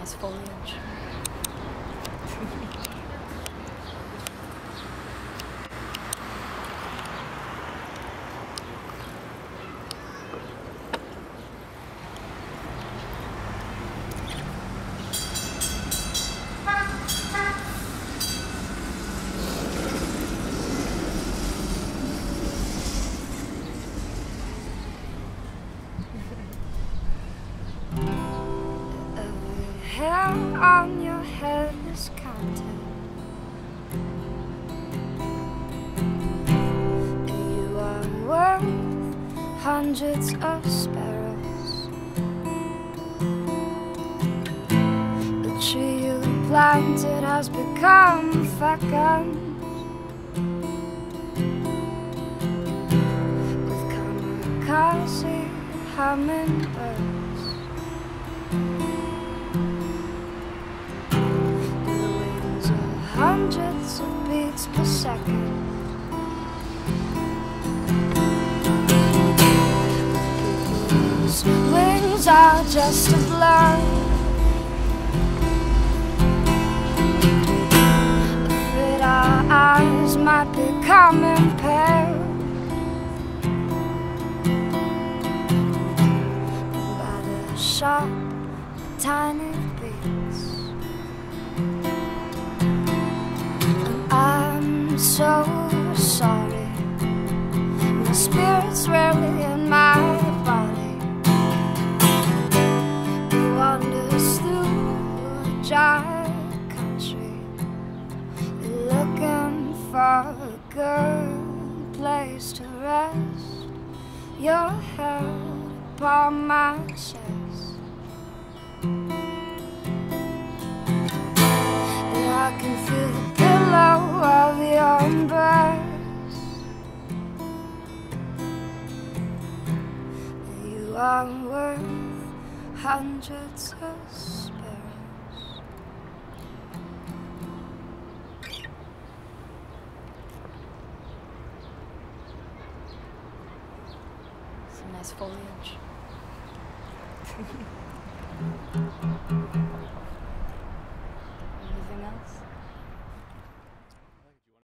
nice foliage. on your head is counted. You are worth hundreds of sparrows. The tree you planted has become vacant. With kamikaze hummingbirds. Beats per second. Wings are just a blur. Afraid our eyes might become impaired. by the sharp, tiny beats. So sorry. My spirit's rarely in my body. Wanders through a giant country, looking for a good place to rest. Your head upon my chest. Are worth hundreds of sparrows. Some nice foliage.